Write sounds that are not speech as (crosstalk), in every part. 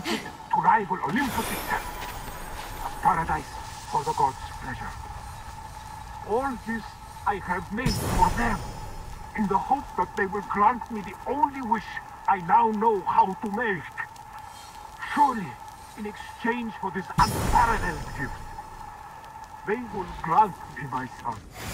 created to rival Olympus itself, a paradise for the gods' pleasure. All this I have made for them, in the hope that they will grant me the only wish I now know how to make. Surely, in exchange for this unparalleled gift, they will grant me my son.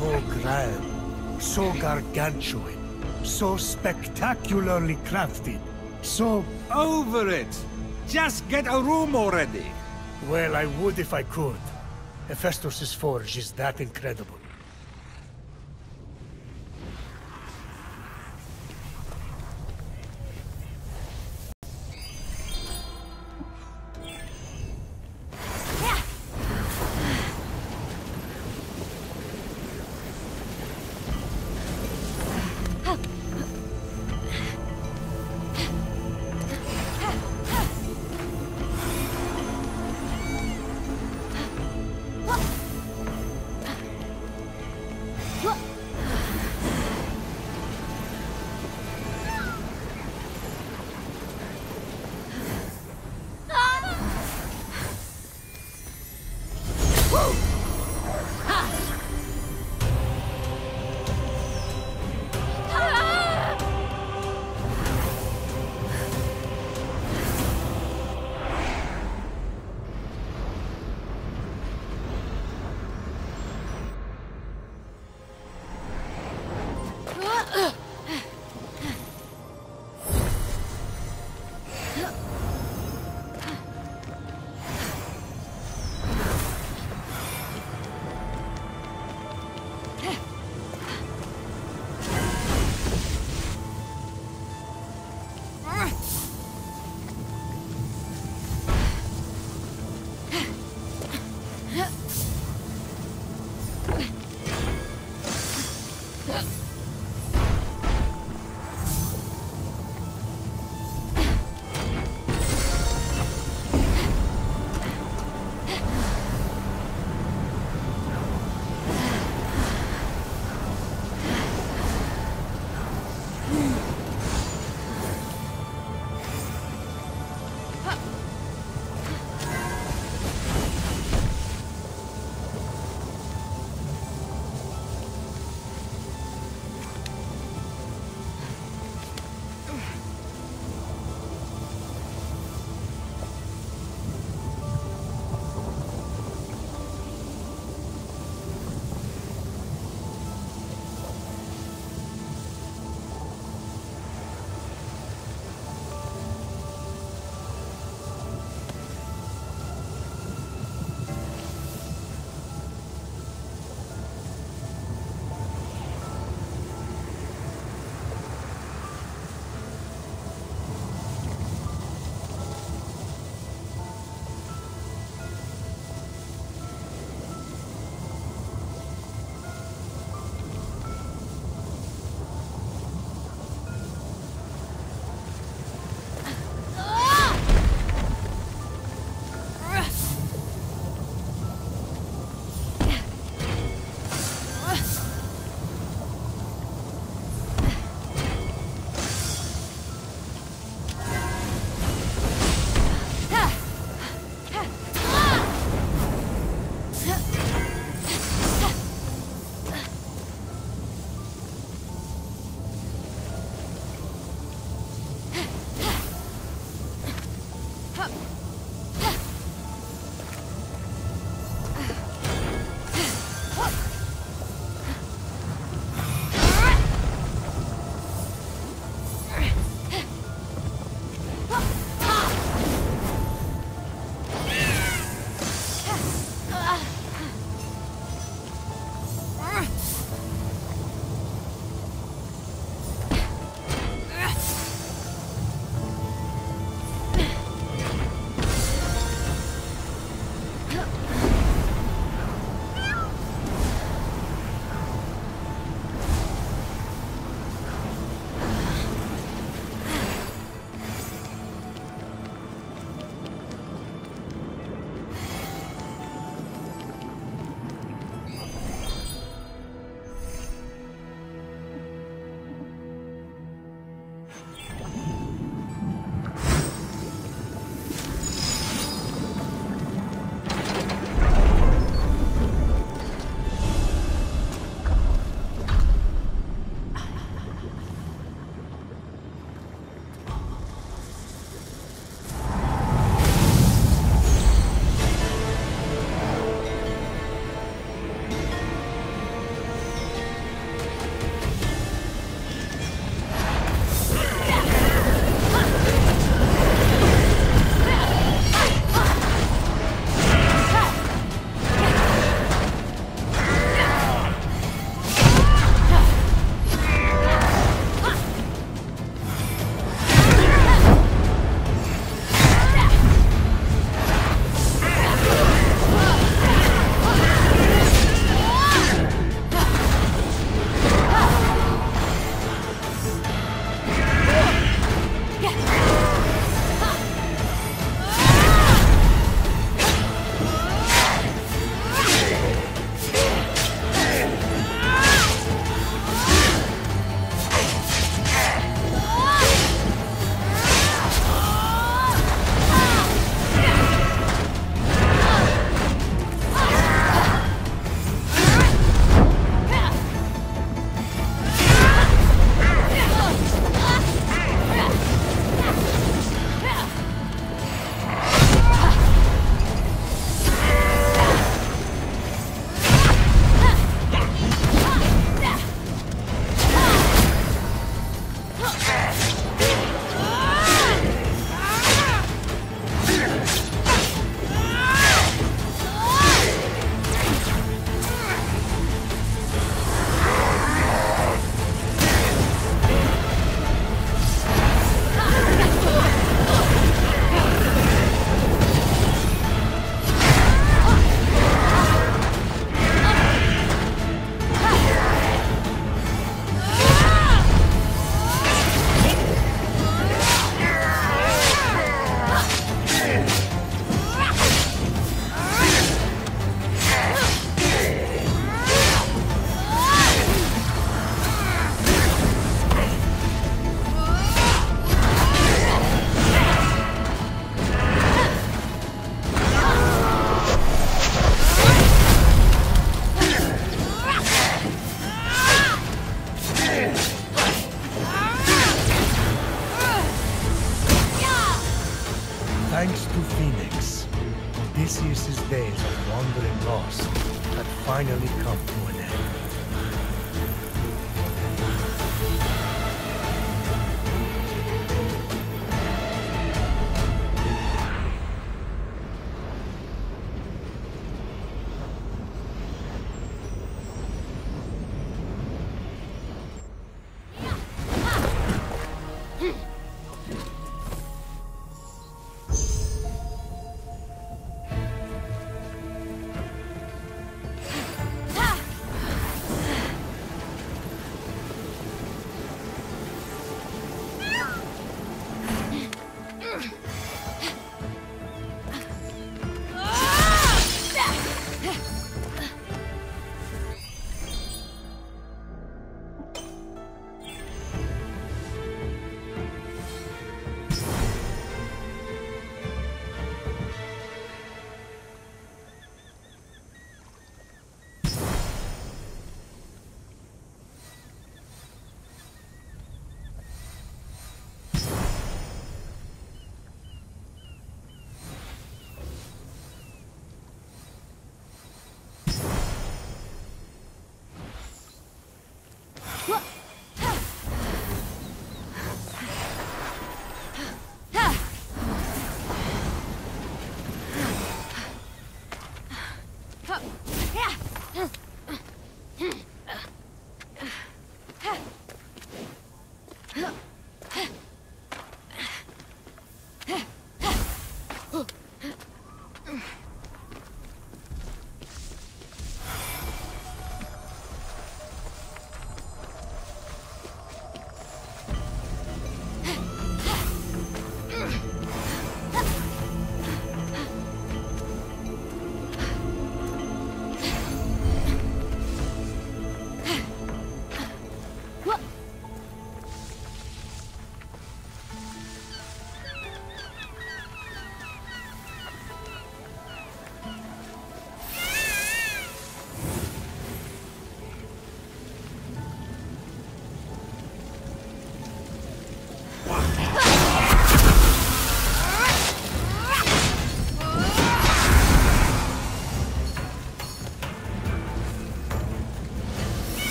So grand, so gargantuan, so spectacularly crafted, so... Over it! Just get a room already! Well, I would if I could. Hephaestus' forge is that incredible.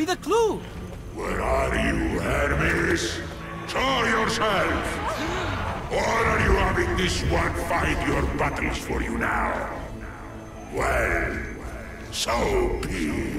Be the clue! Where are you, Hermes? Show yourself! Or are you having this one fight your battles for you now? Well, so be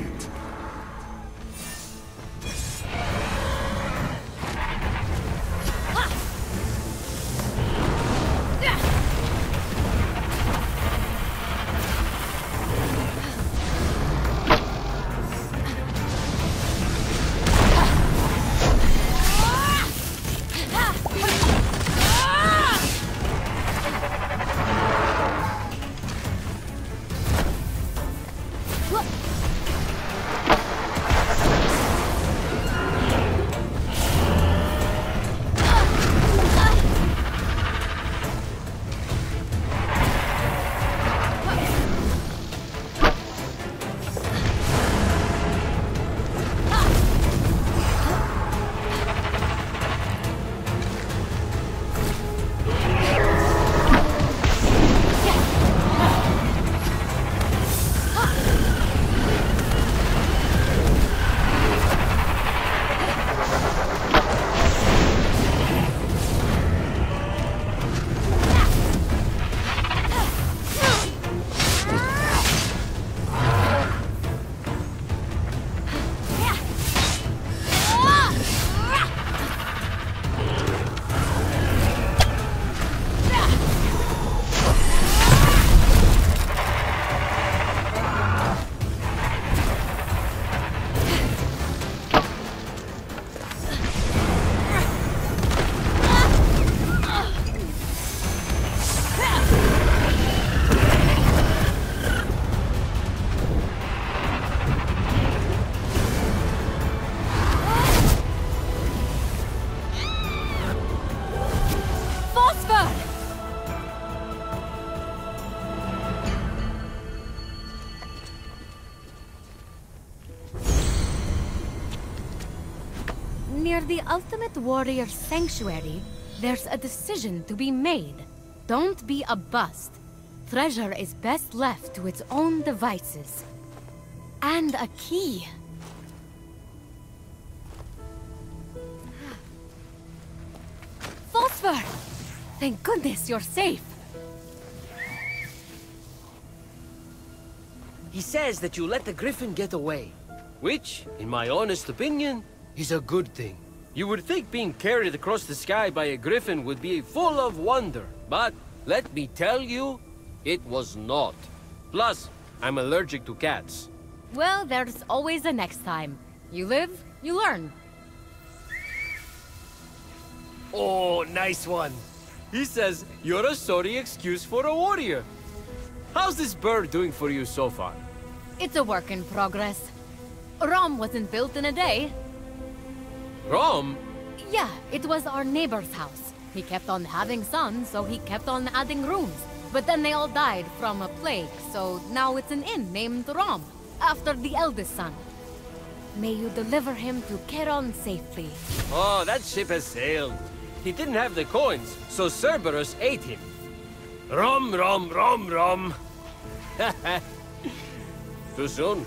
Near the Ultimate Warrior Sanctuary, there's a decision to be made. Don't be a bust. Treasure is best left to its own devices. And a key. Phosphor! Thank goodness you're safe. He says that you let the Griffin get away. Which, in my honest opinion, is a good thing. You would think being carried across the sky by a Griffin would be full of wonder. But, let me tell you, it was not. Plus, I'm allergic to cats. Well, there's always a next time. You live, you learn. Oh, nice one. He says you're a sorry excuse for a warrior. How's this bird doing for you so far? It's a work in progress. Rome wasn't built in a day. Rom? Yeah, it was our neighbor's house. He kept on having sons, so he kept on adding rooms. But then they all died from a plague, so now it's an inn named Rom, after the eldest son. May you deliver him to Charon safely. Oh, that ship has sailed. He didn't have the coins, so Cerberus ate him. Rom, rom, rom, rom. (laughs) Too soon.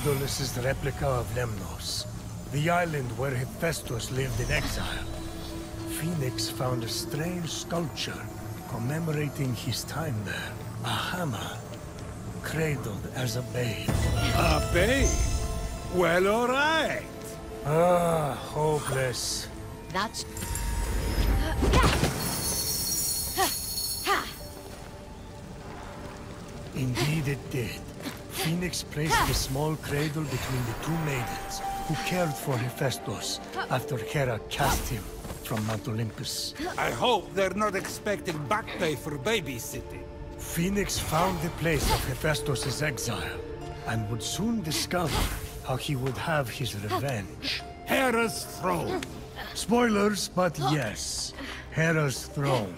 Daedalus's replica of Lemnos, the island where Hephaestus lived in exile. Fenyx found a strange sculpture commemorating his time there. A hammer, cradled as a babe. A babe? Well, all right. Ah, hopeless. That's Fenyx placed the small cradle between the two maidens who cared for Hephaestus after Hera cast him from Mount Olympus. I hope they're not expecting back pay for babysitting. Fenyx found the place of Hephaestus' exile and would soon discover how he would have his revenge. Hera's throne. Spoilers, but yes, Hera's throne.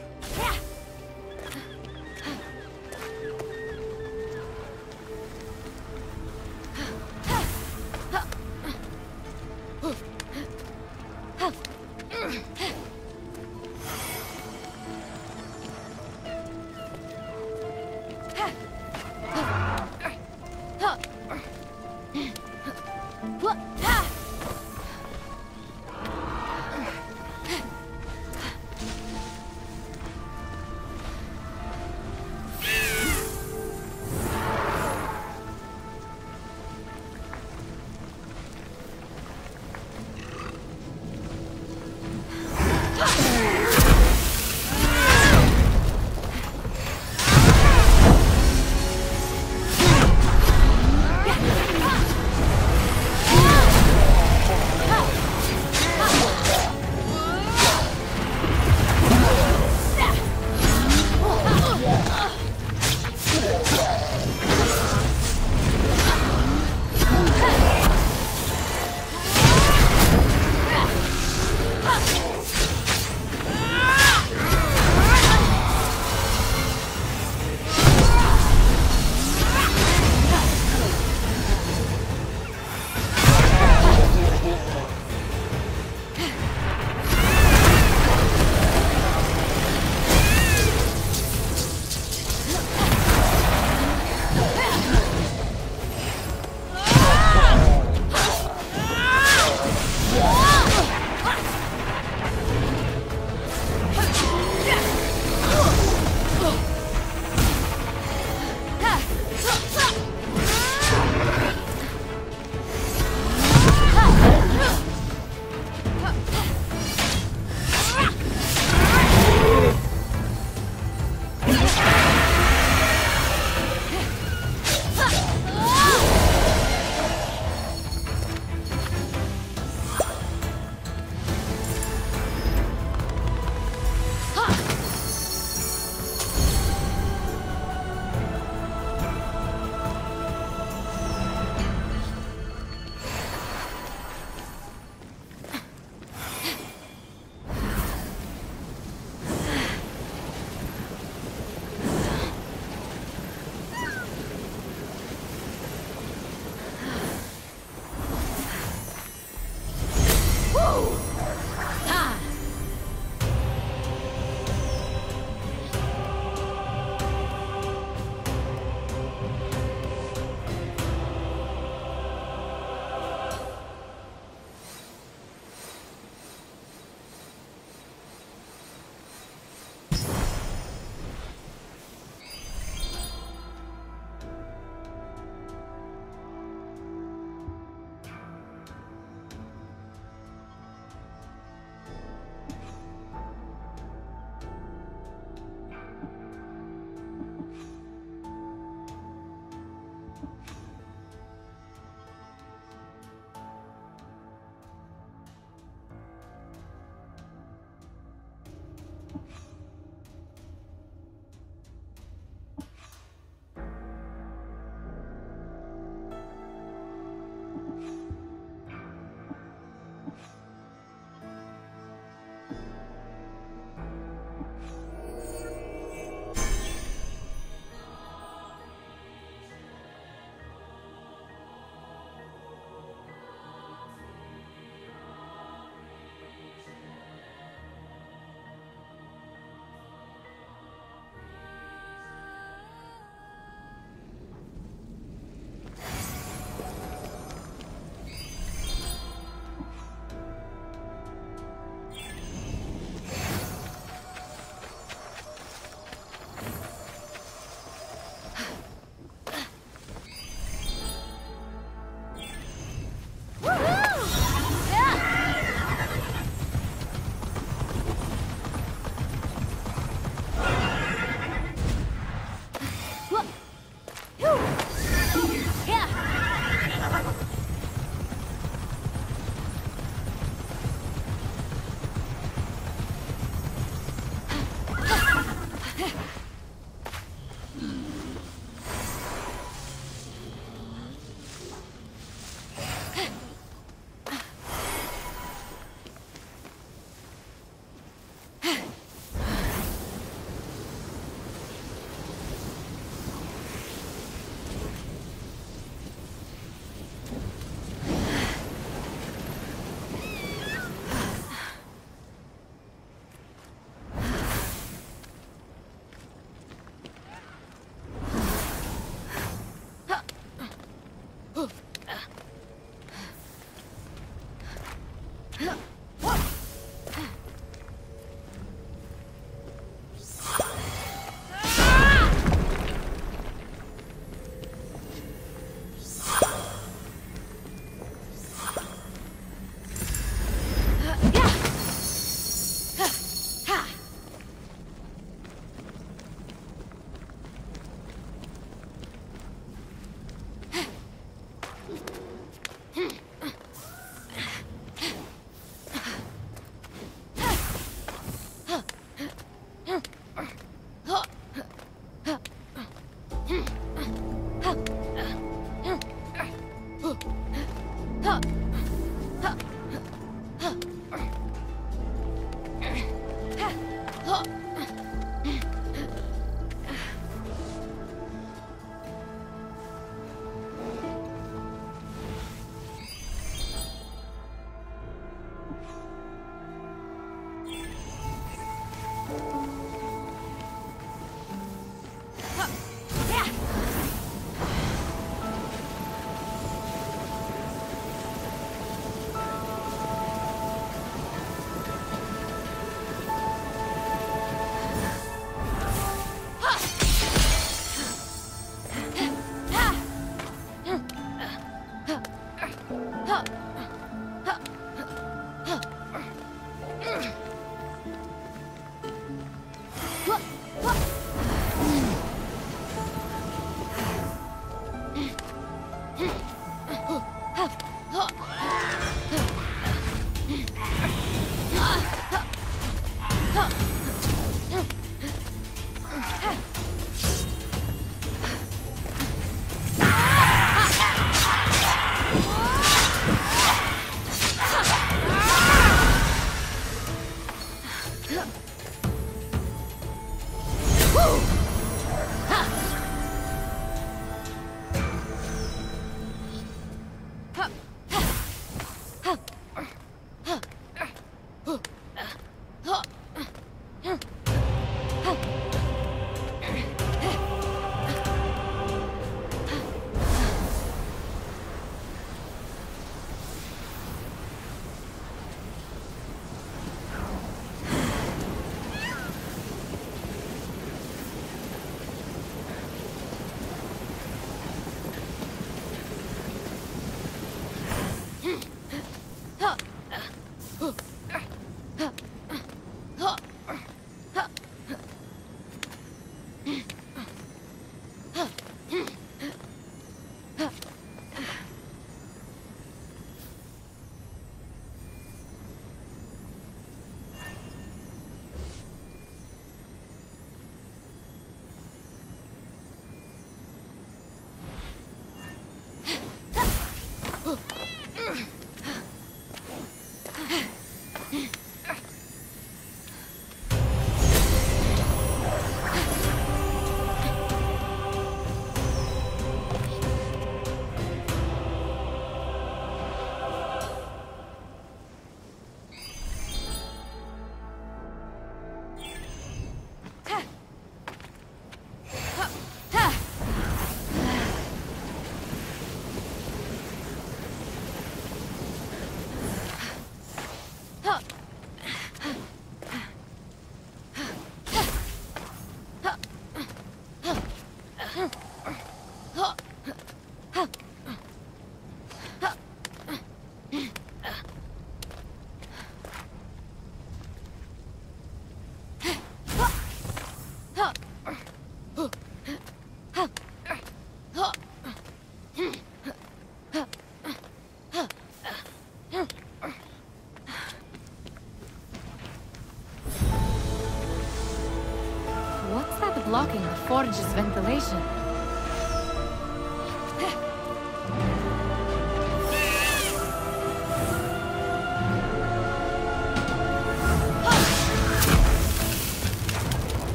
Blocking the forge's ventilation?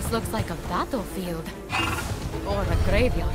place looks like a battlefield. Or a graveyard.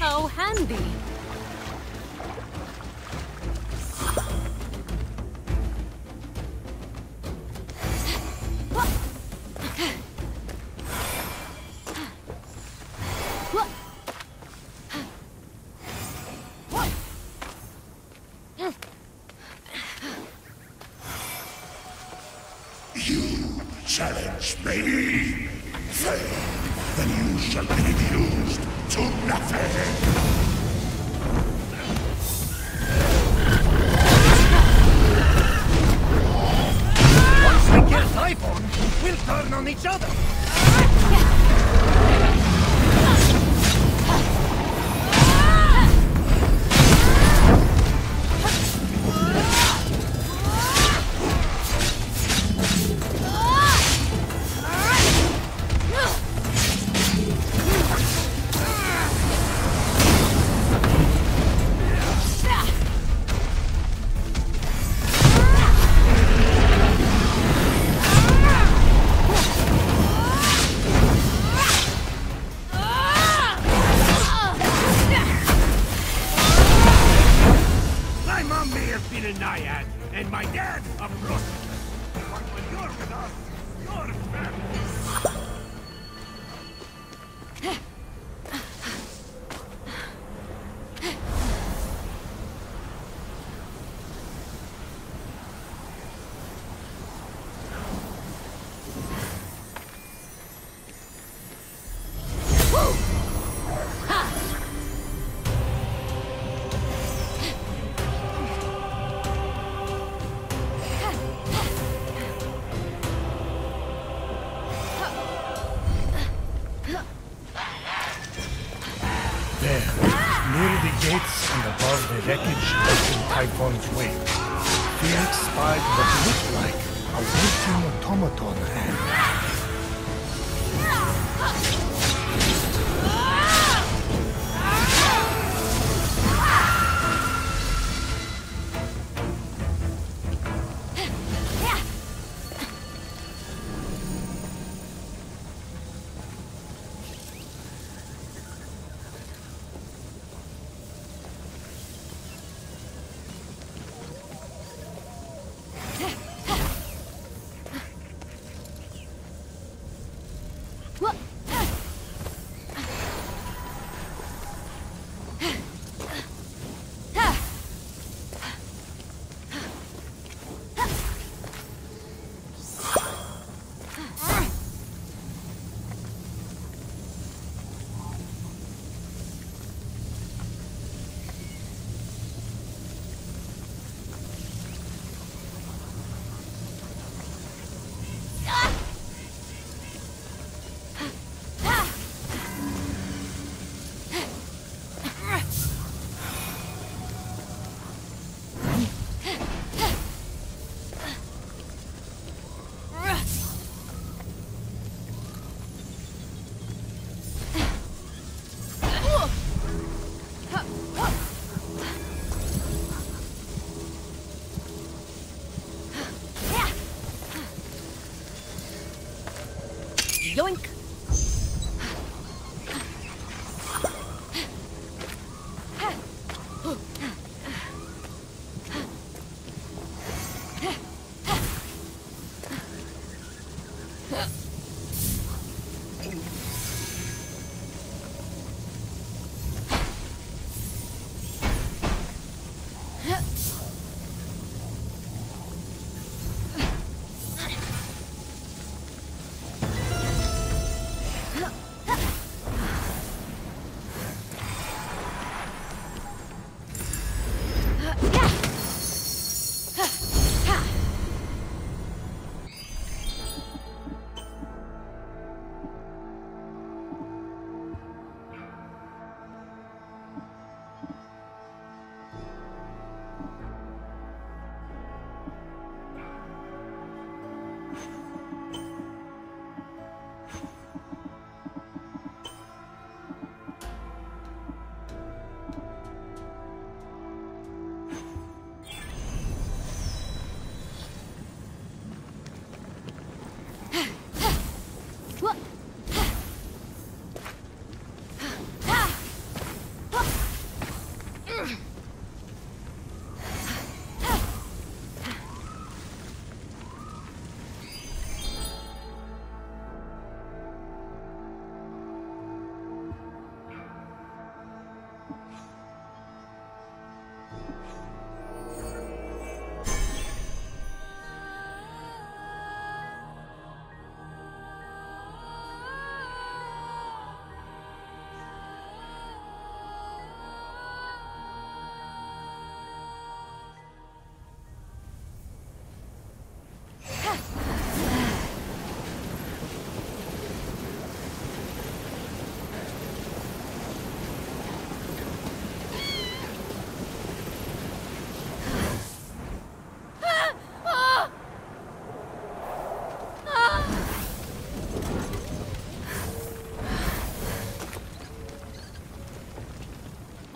How handy! Yoink! Huh.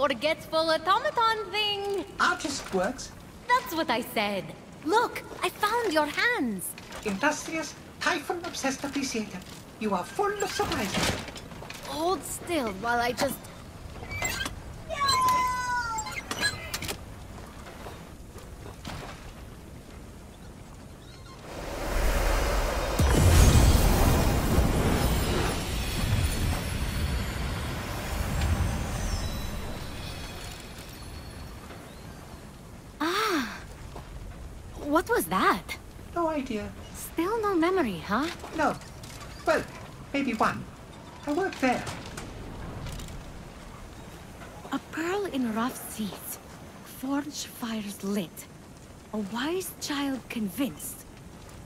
Forgetful automaton thing! Artist works. That's what I said. Look, I found your hands. Industrious, typhon-obsessed appreciator. You are full of surprises. Hold still while I just... Still no memory, huh? No. Well, maybe one. I work there. A pearl in rough seas. Forge fires lit. A wise child convinced.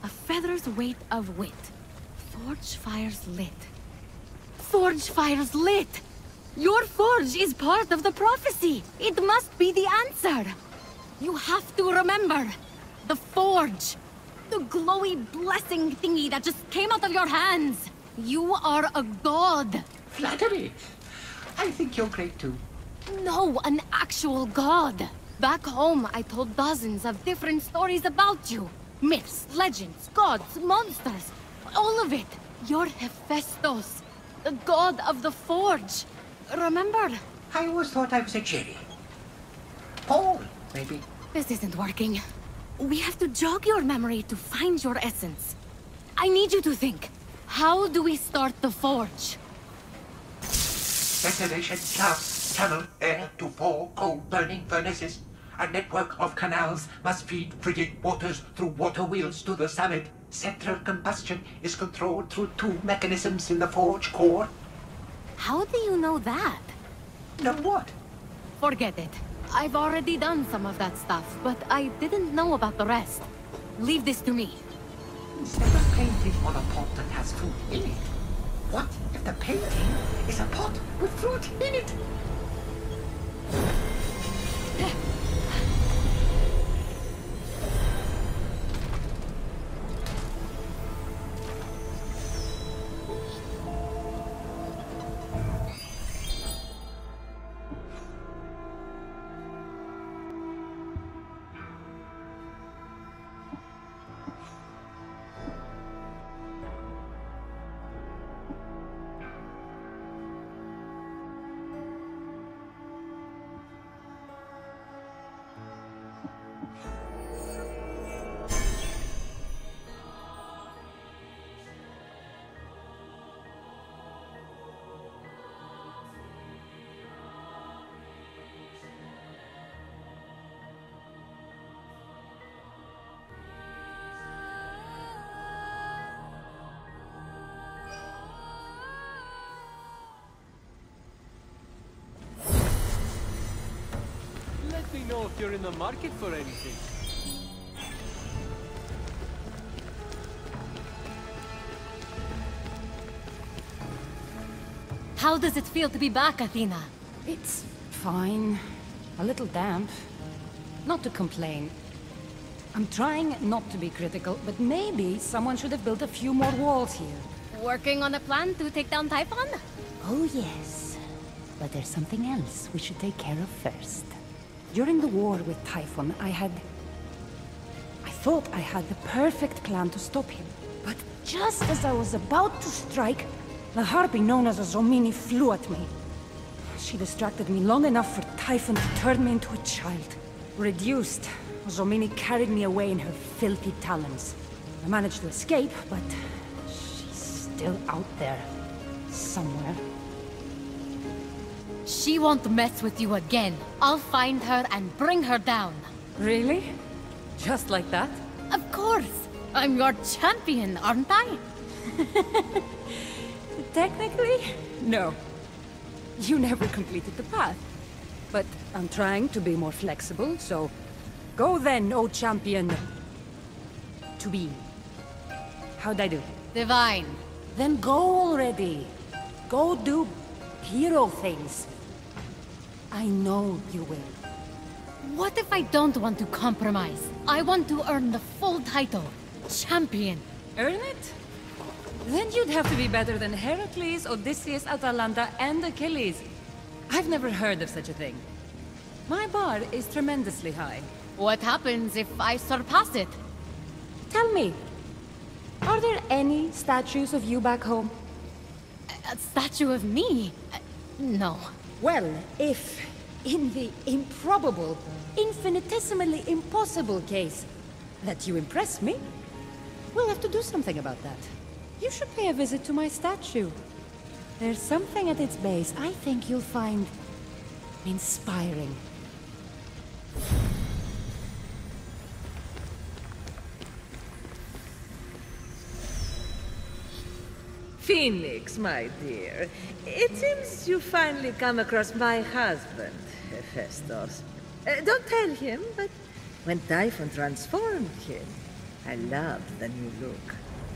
A feather's weight of wit. Forge fires lit. Forge fires lit! Your forge is part of the prophecy. It must be the answer. You have to remember. The forge. The glowy blessing thingy that just came out of your hands. You are a god. Flattery. I think you're great too. No, an actual god. Back home, I told dozens of different stories about you. Myths, legends, gods, monsters. All of it. You're Hephaestus, the god of the forge. Remember? I always thought I was a Jerry. Paul, maybe. This isn't working. We have to jog your memory to find your essence. I need you to think. How do we start the forge? Ventilation, shafts, channel air to four coal-burning furnaces. A network of canals must feed frigid waters through water wheels to the summit. Central combustion is controlled through two mechanisms in the forge core. How do you know that? Know what? Forget it. I've already done some of that stuff, but I didn't know about the rest. Leave this to me. Instead of painting on a pot that has fruit in it, what if the painting is a pot with fruit in it? If you're in the market for anything. How does it feel to be back, Athena? It's fine. A little damp. Not to complain. I'm trying not to be critical, but maybe someone should have built a few more walls here. Working on a plan to take down Typhon? Oh, yes. But there's something else we should take care of first. During the war with Typhon, I had... I thought I had the perfect plan to stop him. But just as I was about to strike, the harpy known as Ozomene flew at me. She distracted me long enough for Typhon to turn me into a child. Reduced, Ozomene carried me away in her filthy talons. I managed to escape, but she's still out there. Somewhere. She won't mess with you again. I'll find her and bring her down. Really? Just like that? Of course! I'm your champion, aren't I? (laughs) Technically, no. You never completed the path. But I'm trying to be more flexible, so... Go then, O champion. To be. How'd I do? Divine. Then go already. Go do hero things. I know you will. What if I don't want to compromise? I want to earn the full title. Champion. Earn it? Then you'd have to be better than Heracles, Odysseus, Atalanta, and Achilles. I've never heard of such a thing. My bar is tremendously high. What happens if I surpass it? Tell me, are there any statues of you back home? A statue of me? Uh, no. Well, if, in the improbable, infinitesimally impossible case that you impress me, we'll have to do something about that. You should pay a visit to my statue. There's something at its base I think you'll find inspiring. Fenyx, my dear, it seems you finally come across my husband, Hephaestus. Uh, don't tell him, but when Typhon transformed him, I loved the new look.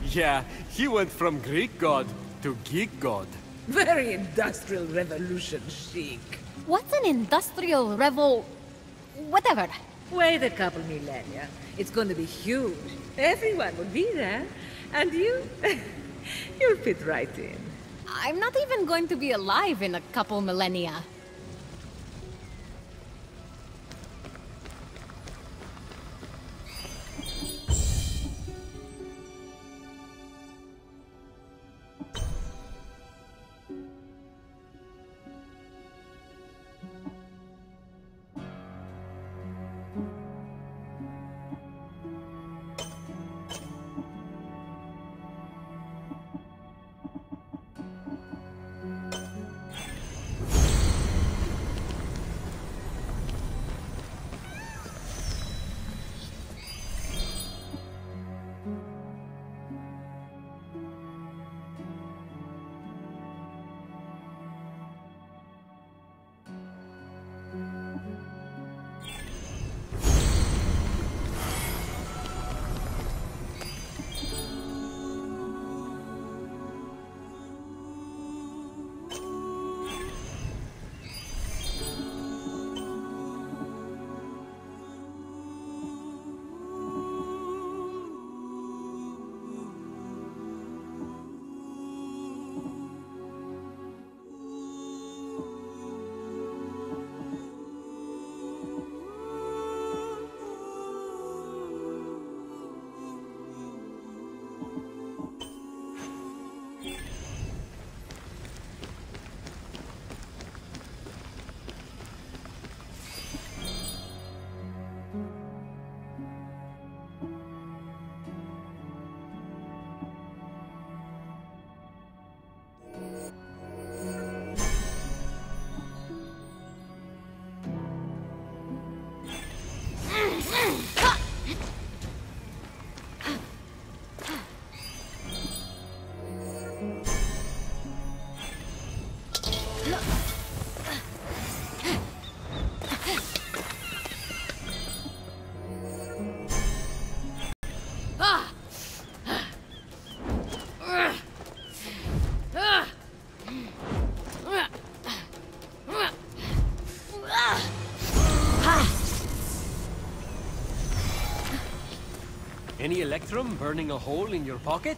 Yeah, he went from Greek god to geek god. Very industrial revolution chic. What's an industrial revol... whatever? Wait a couple millennia. It's going to be huge. Everyone will be there. And you... (laughs) You'll fit right in. I'm not even going to be alive in a couple millennia. Any electrum burning a hole in your pocket?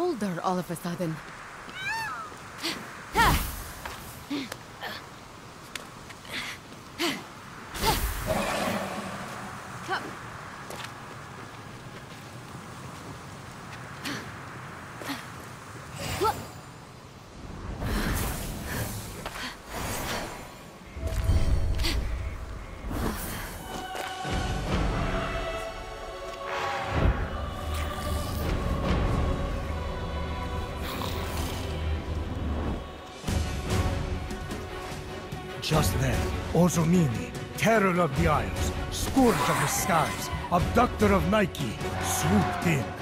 Colder all of a sudden. Ozomene, terror of the Isles, scourge of the skies, abductor of Nike, swooped in.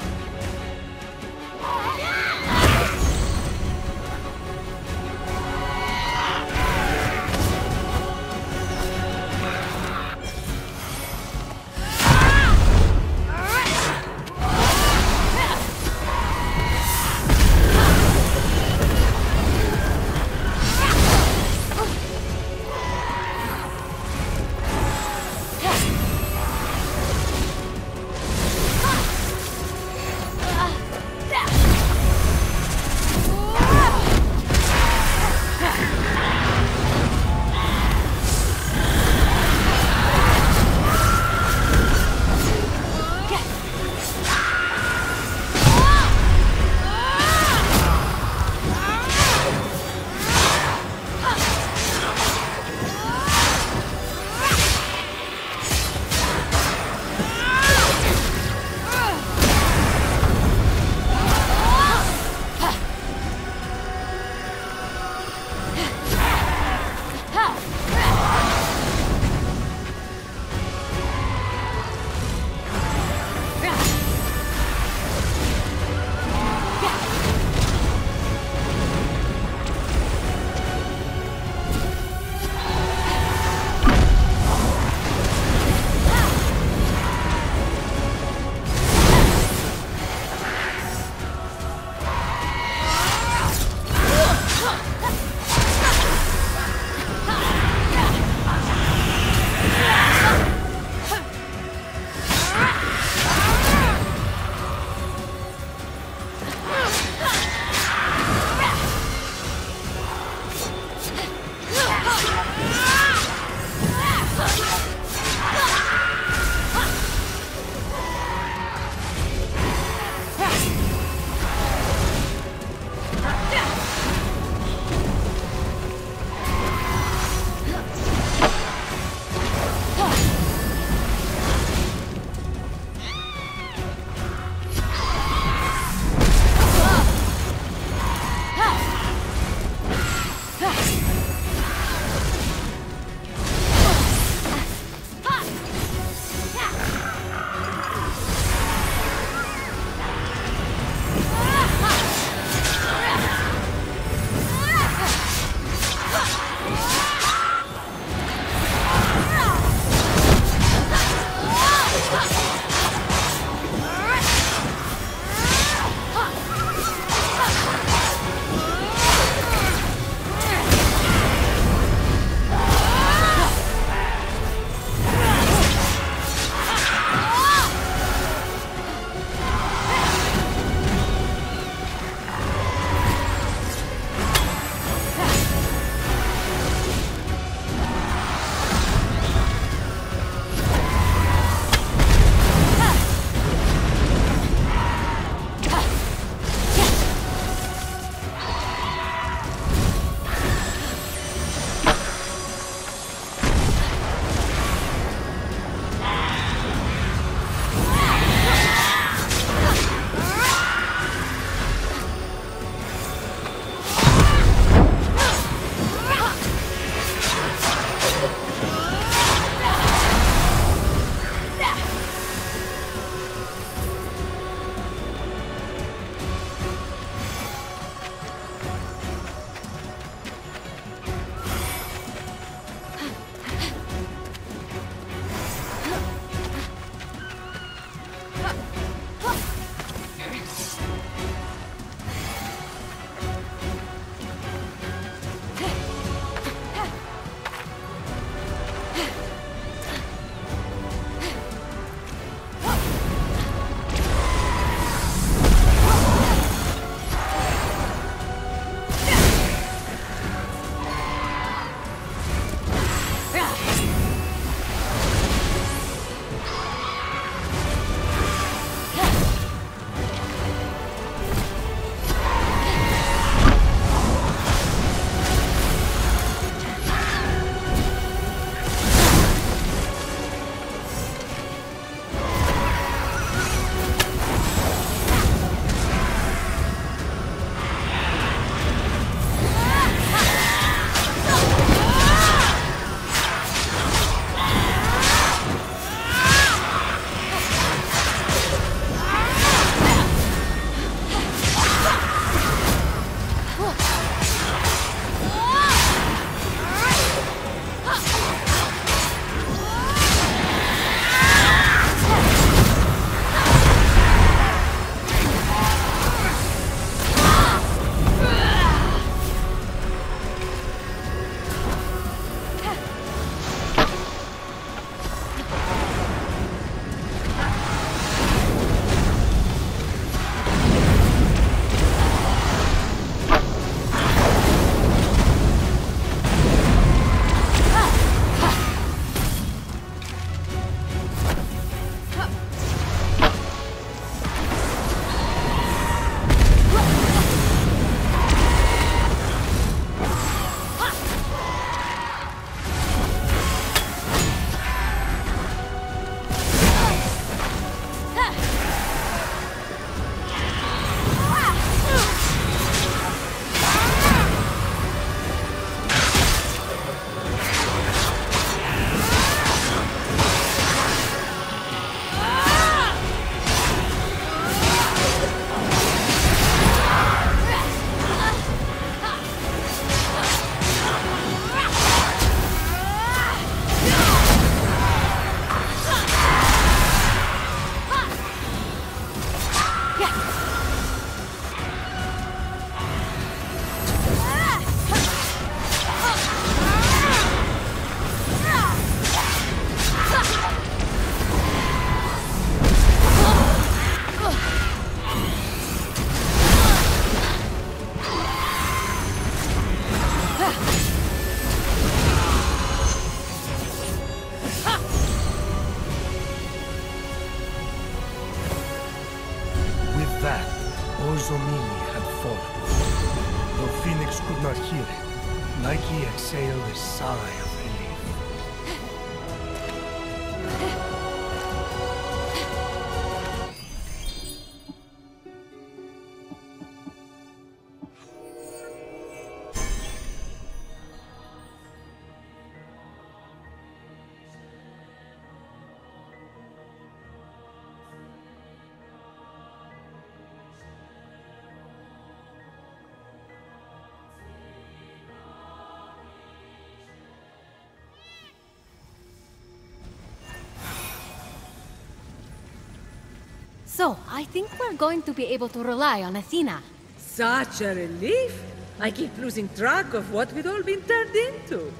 So, I think we're going to be able to rely on Athena. Such a relief! I keep losing track of what we'd all been turned into.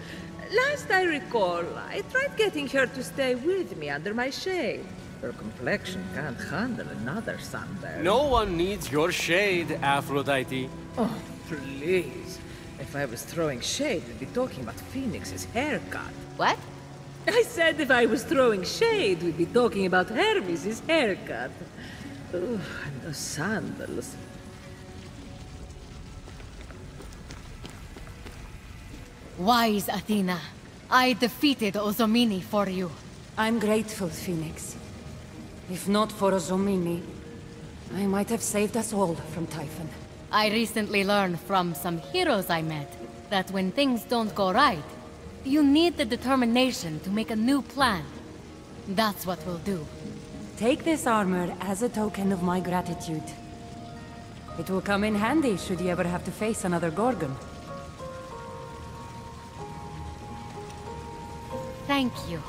Last I recall, I tried getting her to stay with me under my shade. Her complexion can't handle another sunburn. No one needs your shade, Aphrodite. Oh, please. If I was throwing shade, we'd be talking about Fenyx's haircut. What? I said if I was throwing shade, we'd be talking about Hermes' haircut. Ugh, and those sandals. Wise Athena. I defeated Ozomene for you. I'm grateful, Fenyx. If not for Ozomene, I might have saved us all from Typhon. I recently learned from some heroes I met that when things don't go right, you need the determination to make a new plan. That's what we'll do. Take this armor as a token of my gratitude. It will come in handy should you ever have to face another Gorgon. Thank you.